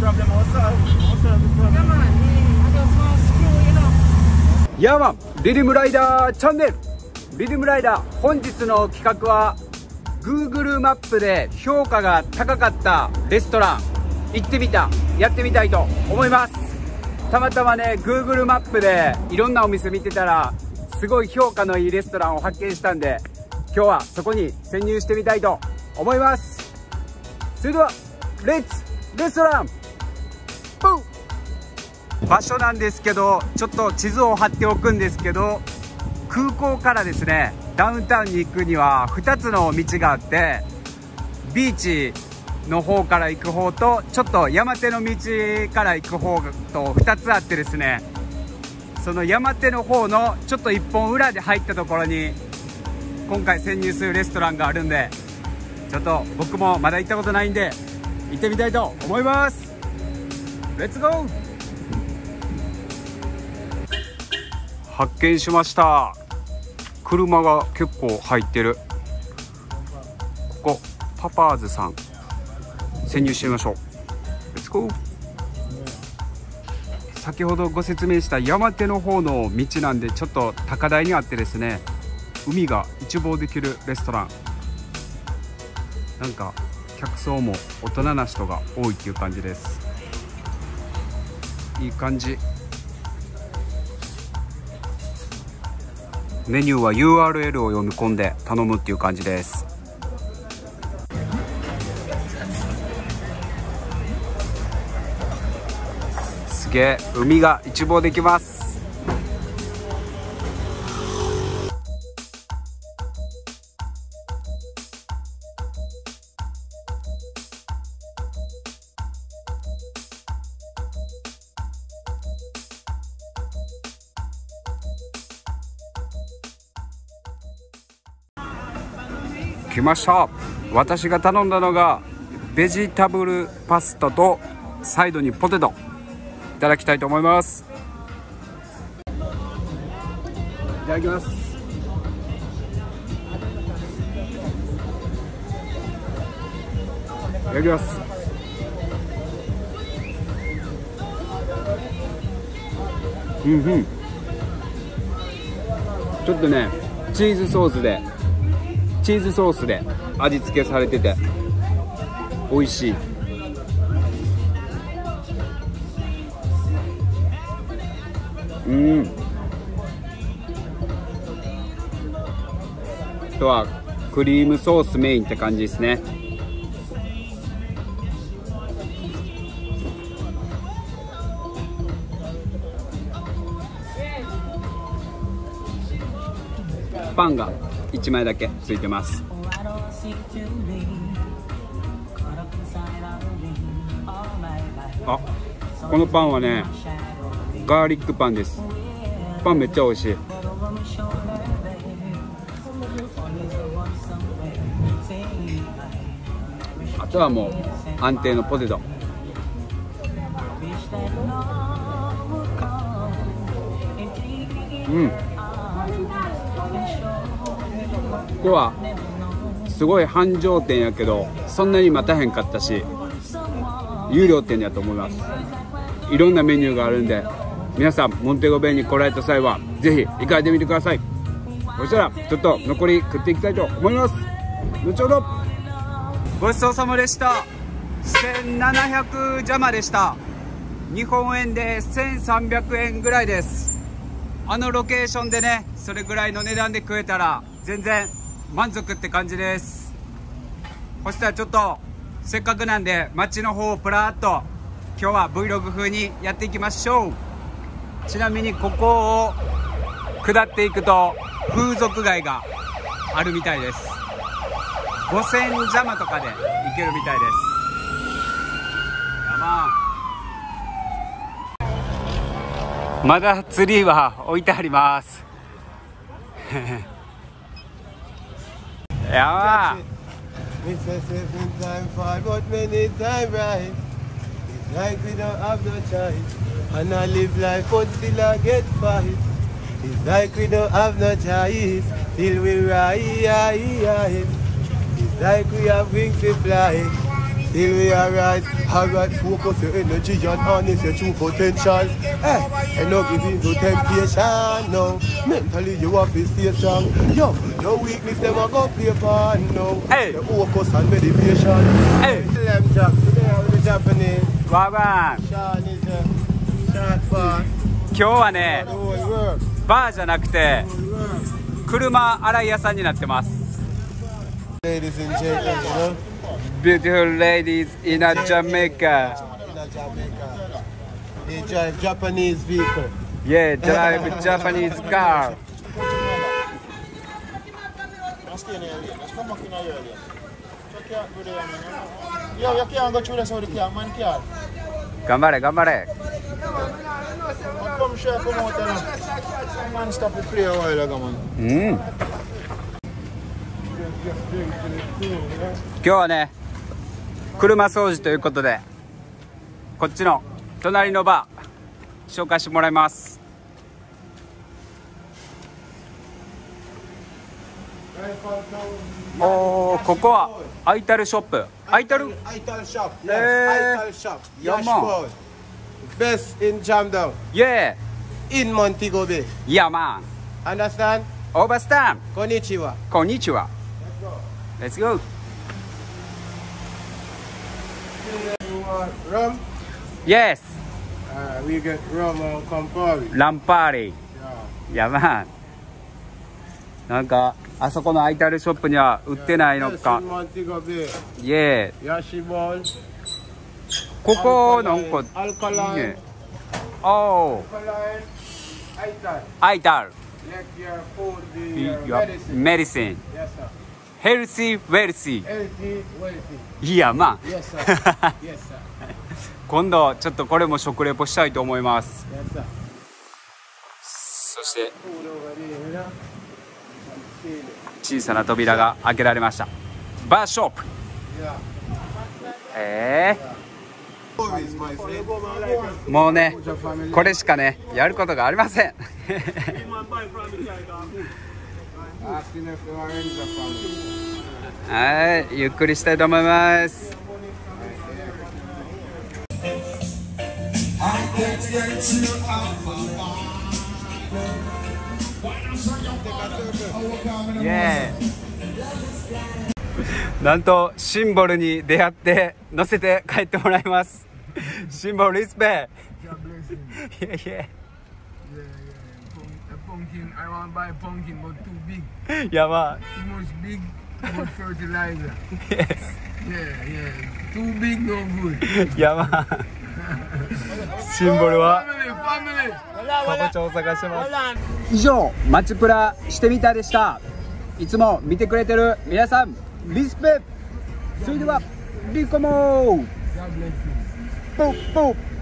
problem also. Also have a problem. Come on, I just want to screw you know. ヤーマンリリムライダーチャンネルリリムライダー本日の企画は Google マップで評価が高かったレストラン行ってみたやってみたいと思いますたまたまね Google マップでいろんなお店見てたらすごい評価のいいレストランを発見したんで今日はそこに潜入してみたいと思いますそれではレッツレストラン場所なんですけどちょっと地図を貼っておくんですけど空港からですねダウンタウンに行くには2つの道があってビーチの方から行く方とちょっと山手の道から行く方と2つあってですねその山手の方のちょっと一本裏で入ったところに今回潜入するレストランがあるんでちょっと僕もまだ行ったことないんで行ってみたいと思います。レッツゴー発見しました。車が結構入ってる。ここパパーズさん。潜入してみましょう。先ほどご説明した山手の方の道なんでちょっと高台にあってですね海が一望できるレストラン。なんか客層も大人な人が多いっていう感じです。いい感じ。メニューは URL を読み込んで頼むっていう感じです。すげえ海が一望できます。来ました私が頼んだのがベジタブルパスタとサイドにポテト。いただきたいと思います。いただきます。いただきます。うんうん。ちょっとねチーズソースで。チーズソースで味付けされてて美味しい。うん。あとはクリームソースメインって感じですね。パンが。1枚だけついてます。あこのパンはねガーリックパンです。パンめっちゃ美味しい。あとはもう安定のポテト。うんここはすごい繁盛店やけどそんなに待たへんかったし有料店やと思います。いろんなメニューがあるんで皆さんモンテゴベイに来られた際はぜひ行かれてみてください。そしたらちょっと残り食っていきたいと思います。後ほど。ごちそうさまでした。1700ジャマでした。日本円で1300円ぐらいです。あのロケーションでねそれぐらいの値段で食えたら全然満足って感じです。そしたらちょっとせっかくなんで街の方をプラーっと今日は Vlog 風にやっていきましょう。ちなみにここを下っていくと風俗街があるみたいです。五千邪魔とかで行けるみたいです。やまんまだツリーは置いてあります。やば It's a seven time fall, but many time right. It's like we don't have no choice. And I live life, but still I get fight. It's like we don't have no choice. Still we rise. It's like we have wings to fly. Still we alright, alright, focus your energy and harness your true potential. Eh, and not give in to temptation, no. Mentally you have to stay strong. Yo, no weakness, them a go play for no. Hey. The focus and meditation. Hey. Them Jack, today with the Japanese. ワバン Sean is a short fast. 今日はね.バーじゃなくて車洗い屋さんになってます Ladies and gentlemen, Beautiful ladies in a Jamaica in a Jamaica. They drive Japanese vehicle. Yeah, drive Japanese car Let's stay in the area. Let's come back in the area. Check out good there, man. Yo, you can't go through this how the car, man can't. 頑張れ頑張れ Man, come share, come out there. Some man stop the play a while ago, man. うん今日はね車掃除ということでこっちの隣のバー紹介してもらいます。おここはアイタルショップ。アイタル？アイタルショップ。アイタルショップ。4万ベスインジャムドイエーインモンティゴビイヤマンアンダスタンオーバースタン。こんにちは。こんにちは。レッツゴー want rum? Yes. Uh, we get rum on Campari. Lampari. Yeah. Yeah, man. なんかあそこのアイタルショップには売ってないのか。イエイ。ここなんかアルカライン。ね、おお。アイタル。アイタル。メディシン。Yes, sir. ヘルシーウェルシーいやまあ今度ちょっとこれも食レポしたいと思いますそして小さな扉が開けられましたバーショップええもうねこれしかねやることがありませんはいゆっくりしたいと思います。なんとシンボルに出会って乗せて帰ってもらいます。シンボルリスペ。God bless him. イエイイエ Yeah, yeah. Pum- a pumpkin. I want to buy pumpkin, but too big. イやば Too much big, too much fertilizer. い Yes Yeah, yeah. Too big, no good. やばシンボルは Family, family. かぼちゃを探してます以上「マチプラしてみた」でしたいつも見てくれてる皆さんリスペそれではリコモー God bless him. ポッポッ